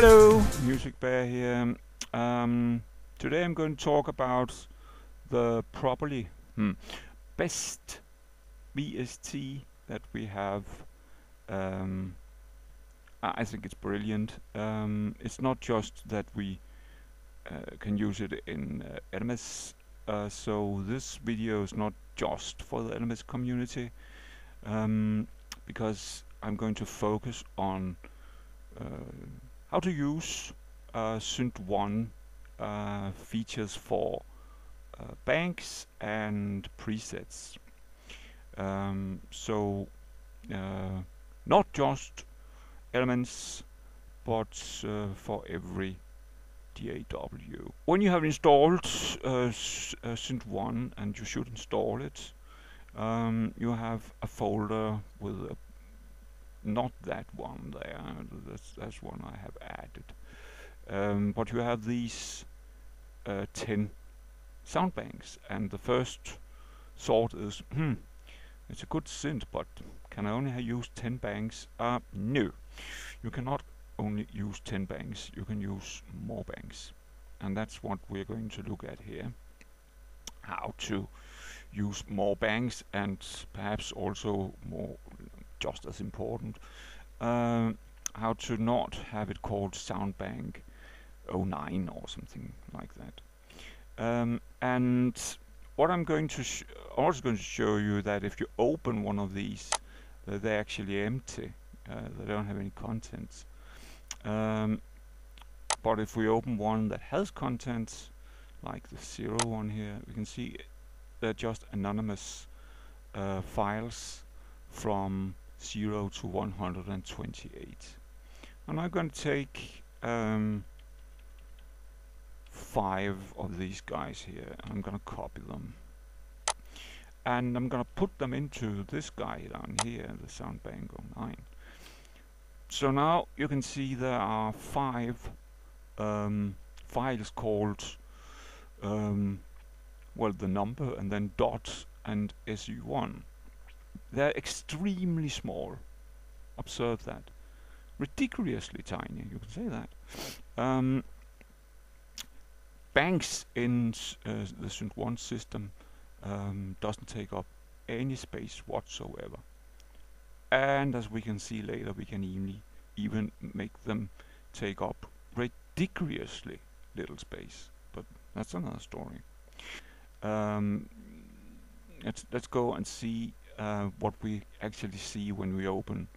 Hello, Music Bear here. Um, today I'm going to talk about the properly hmm, best VST that we have. Um, I think it's brilliant. Um, it's not just that we uh, can use it in uh, LMMS, uh, so this video is not just for the LMMS community, um, because I'm going to focus on uh, how to use uh, Synth1 uh, features for uh, banks and presets. Um, so uh, not just elements but uh, for every DAW. When you have installed uh, Synth1 and you should install it um, you have a folder with a not that one there. That's, that's one I have added. Um, but you have these uh, 10 sound banks and the first thought is hmm it's a good synth but can I only use 10 banks? Uh, no. You cannot only use 10 banks you can use more banks. And that's what we're going to look at here. How to use more banks and perhaps also more just as important. Uh, how to not have it called soundbank 09 or something like that. Um, and what I'm going to also going to show you that if you open one of these uh, they're actually empty uh, they don't have any contents. Um, but if we open one that has contents like the zero one here we can see they're just anonymous uh, files from 0 to 128 and I'm going to take um, five of these guys here and I'm gonna copy them. And I'm gonna put them into this guy down here the soundbank 09 so now you can see there are five um, files called um, well the number and then dot and su1 they're extremely small. Observe that. Ridiculously tiny you can say that. Um, banks in uh, the Synth1 system um, doesn't take up any space whatsoever. And as we can see later we can even even make them take up ridiculously little space. But that's another story. Um, let's let's go and see uh, what we actually see when we open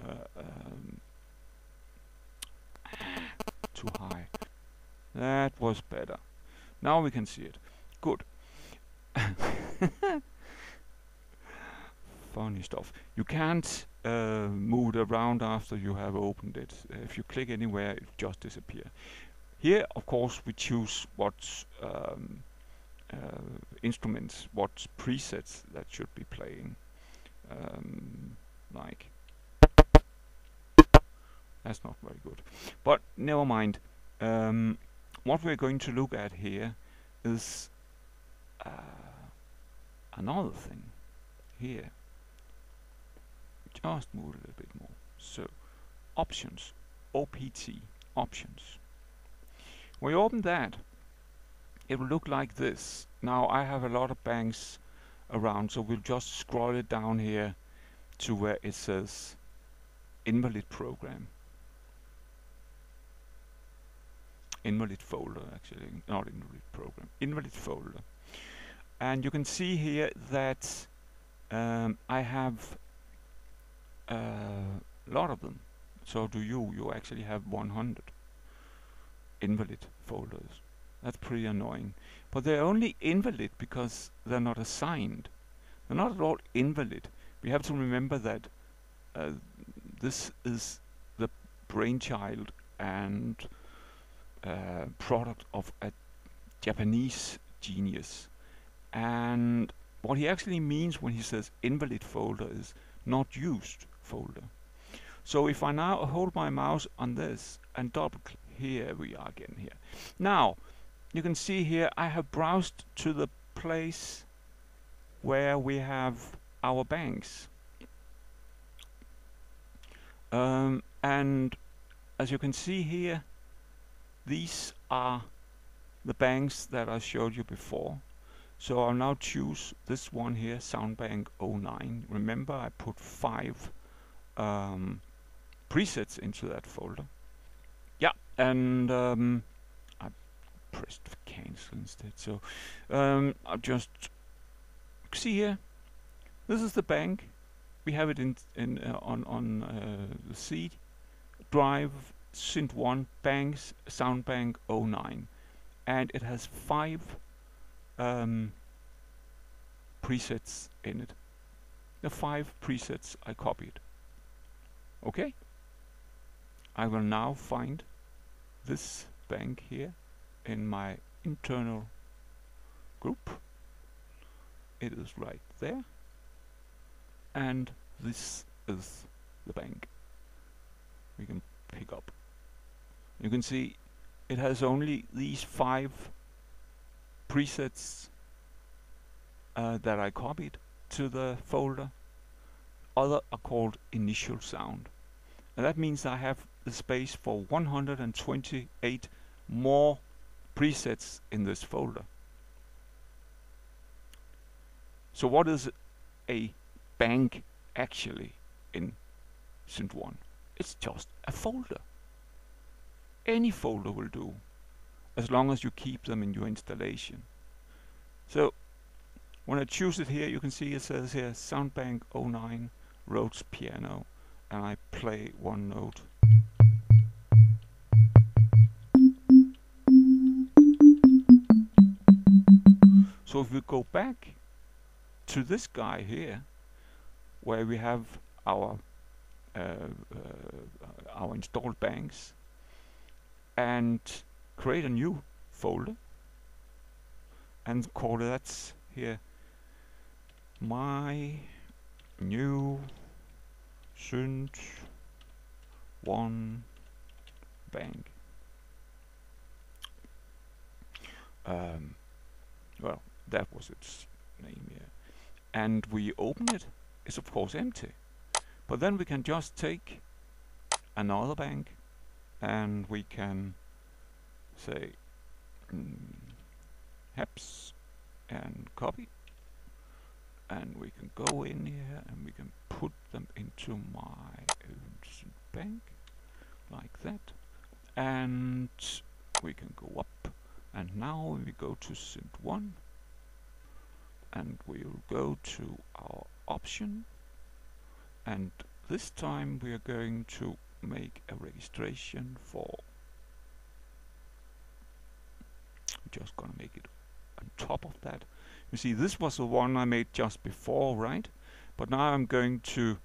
uh, um, too high that was better now we can see it good funny stuff. You can't uh, move it around after you have opened it. If you click anywhere, it just disappear. Here, of course, we choose what um, instruments, what presets that should be playing. Um, like that's not very good. But never mind. Um, what we're going to look at here is uh, another thing here just move a little bit more. So, options, OPT, options. You open that, it will look like this. Now I have a lot of banks around, so we'll just scroll it down here to where it says invalid program. Invalid folder actually, not invalid program, invalid folder. And you can see here that um, I have a uh, lot of them. So do you. You actually have 100 invalid folders. That's pretty annoying. But they're only invalid because they're not assigned. They're not at all invalid. We have to remember that uh, this is the brainchild and uh, product of a Japanese genius. And what he actually means when he says invalid folder is not used folder. So if I now hold my mouse on this and double click, here we are again here. Now, you can see here I have browsed to the place where we have our banks. Um, and as you can see here, these are the banks that I showed you before. So I'll now choose this one here, Soundbank 09. Remember I put five um, presets into that folder. Yeah, and um, pressed cancel instead. So um, I'll just see here. This is the bank. We have it in in uh, on on uh, the C drive Synth 1 banks Soundbank 09 and it has five um, presets in it. The five presets I copied. Okay? I will now find this bank here in my internal group. It is right there. And this is the bank. We can pick up. You can see it has only these five presets uh, that I copied to the folder. Other are called initial sound. And that means I have the space for 128 more presets in this folder. So what is a bank actually in Synth 1? It's just a folder. Any folder will do, as long as you keep them in your installation. So when I choose it here, you can see it says here Soundbank 09 Rhodes Piano, and I play one note. So if we go back to this guy here, where we have our uh, uh, our installed banks, and create a new folder and call that here my new synth one bank. Um, well that was its name here and we open it. It's of course empty. But then we can just take another bank and we can say mm, heps and copy. And we can go in here and we can put them into my bank like that. And we can go up. And now we go to synth 1 and we'll go to our option. And this time we are going to make a registration for just gonna make it on top of that. You see this was the one I made just before right? But now I'm going to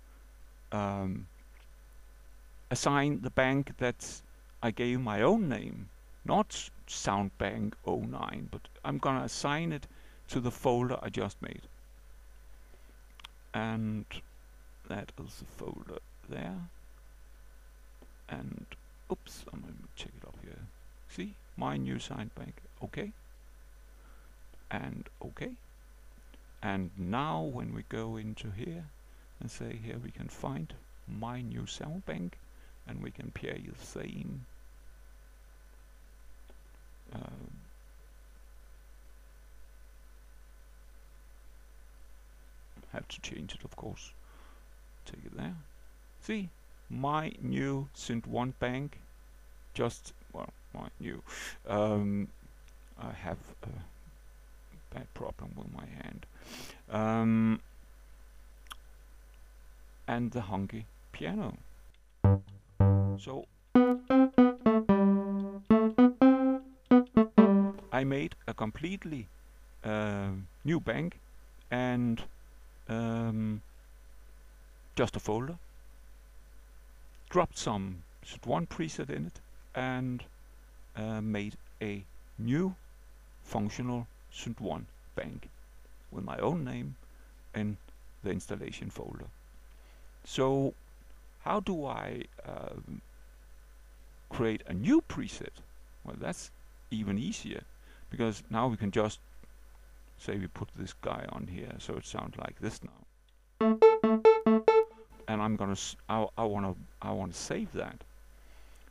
um, assign the bank that I gave my own name not soundbank 09 but I'm gonna assign it to the folder I just made. And that is the folder there. And oops I'm going to check it up here. See? My new signed bank. Okay and okay and now when we go into here and say here we can find my new sound bank and we can pair the same um, have to change it of course. Take it there. See? My new Synth 1 bank. Just well my new. Um, I have a bad problem with my hand. Um, and the Honky piano. So I made a completely uh, new bank and um, just a folder dropped some one preset in it and uh, made a new functional Synth 1 bank with my own name in the installation folder. So how do I um, create a new preset? Well that's even easier because now we can just say we put this guy on here so it sounds like this now and I'm gonna I, wanna I wanna save that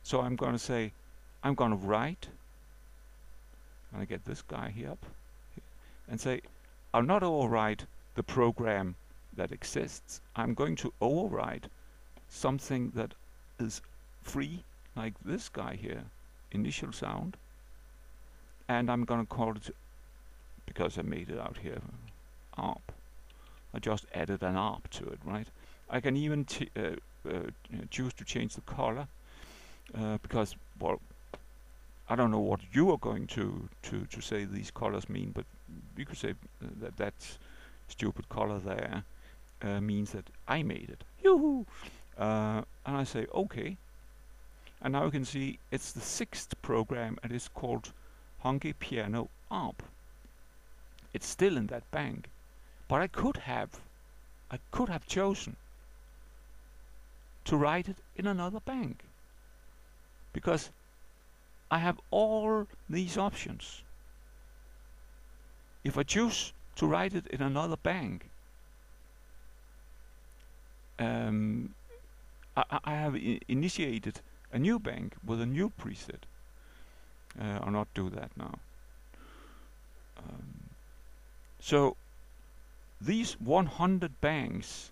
So I'm going to say, I'm going to write, and I get this guy here up, and say, I'm not overwrite the program that exists. I'm going to overwrite something that is free, like this guy here, initial sound, and I'm going to call it, because I made it out here, ARP. I just added an ARP to it, right? I can even uh, uh, choose to change the color, uh, because, well, I don't know what you are going to, to, to say these colors mean, but you could say that that stupid color there uh, means that I made it. Yoo-hoo! Uh, and I say, okay. And now you can see it's the sixth program and it's called Honky Piano ARP. It's still in that bank. But I could have, I could have chosen to write it in another bank. Because I have all these options. If I choose to write it in another bank, um, I, I, have initiated a new bank with a new preset. Uh, I'll not do that now. So these 100 banks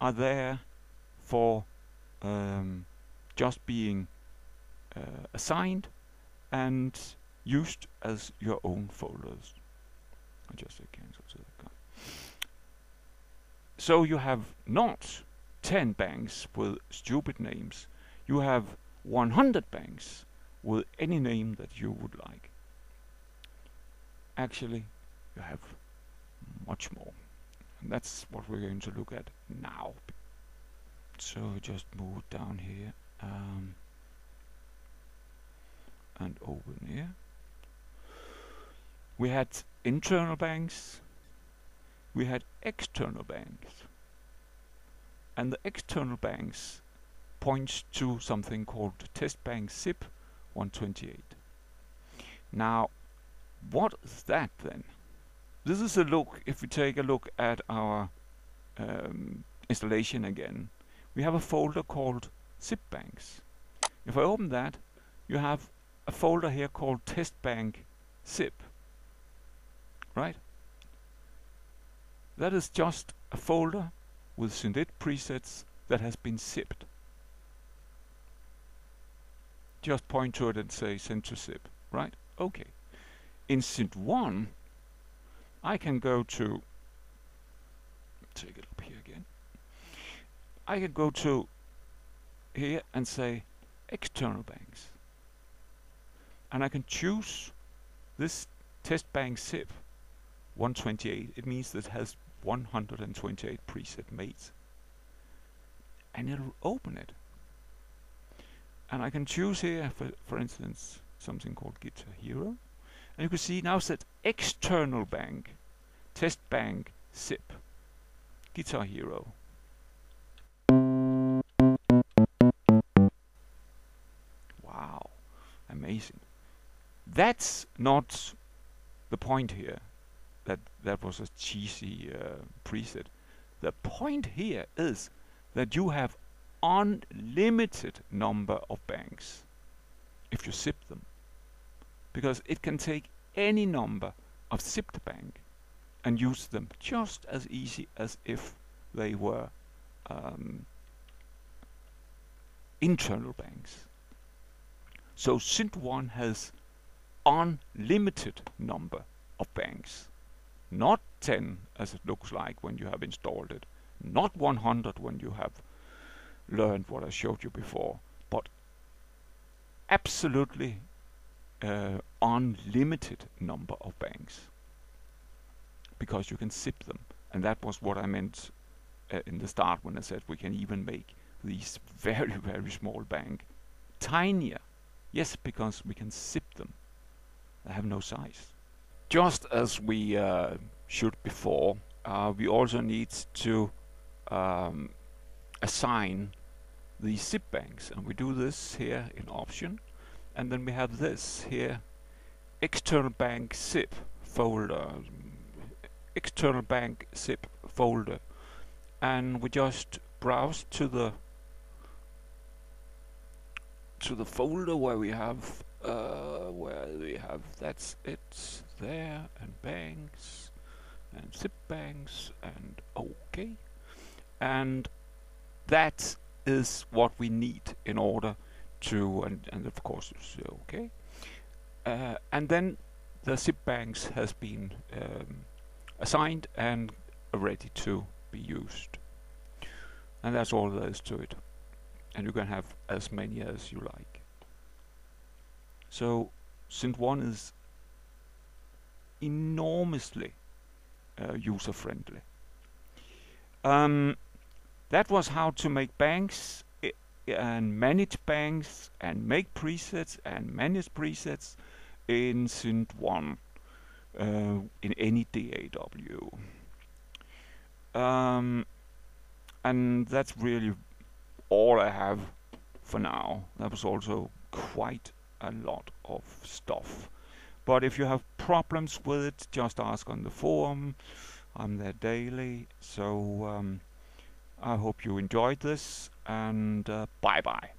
are there for um, just being uh, assigned and used as your own folders. I just say cancel to that guy. So you have not 10 banks with stupid names. You have 100 banks with any name that you would like. Actually, you have much more. And that's what we're going to look at now. So just move down here. Um, and open here. We had internal banks, we had external banks. And the external banks points to something called test bank zip 128. Now, what is that then? This is a look, if we take a look at our um, installation again, we have a folder called zip banks. If I open that, you have a folder here called test bank zip. Right? That is just a folder with Synth presets that has been zipped. Just point to it and say send to zip, right? Okay. In Synth 1, I can go to, take it up here again. I can go to here and say external banks. And I can choose this test bank zip 128 it means that it has 128 preset mates. And it'll open it. And I can choose here for, for instance something called Guitar Hero and you can see now that external bank test bank zip Guitar Hero wow amazing that's not the point here. That that was a cheesy uh, preset. The point here is that you have unlimited number of banks if you zip them because it can take any number of zipped bank and use them just as easy as if they were um, internal banks. So Synth1 has unlimited number of banks. Not 10 as it looks like when you have installed it. Not 100 when you have learned what I showed you before. But absolutely uh, unlimited number of banks. Because you can zip them. And that was what I meant uh, in the start when I said we can even make these very, very small bank tinier. Yes, because we can zip them. They have no size. Just as we uh, should before, uh, we also need to um, assign the zip banks and we do this here in option and then we have this here. External bank zip folder. External bank zip folder. And we just browse to the to the folder where we have uh, where we have that's it there and banks and zip banks and okay. And that is what we need in order to and, and of course it's okay. Uh, and then the zip banks has been um, assigned and ready to be used. And that's all there is to it. And you can have as many as you like. So Synth 1 is enormously uh, user friendly um, that was how to make banks and manage banks and make presets and manage presets in Synth 1 uh, in any DAW. Um, and that's really all I have for now. That was also quite a lot of stuff. But if you have problems with it, just ask on the forum. I'm there daily. So um, I hope you enjoyed this and uh, bye bye.